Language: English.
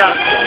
Yeah.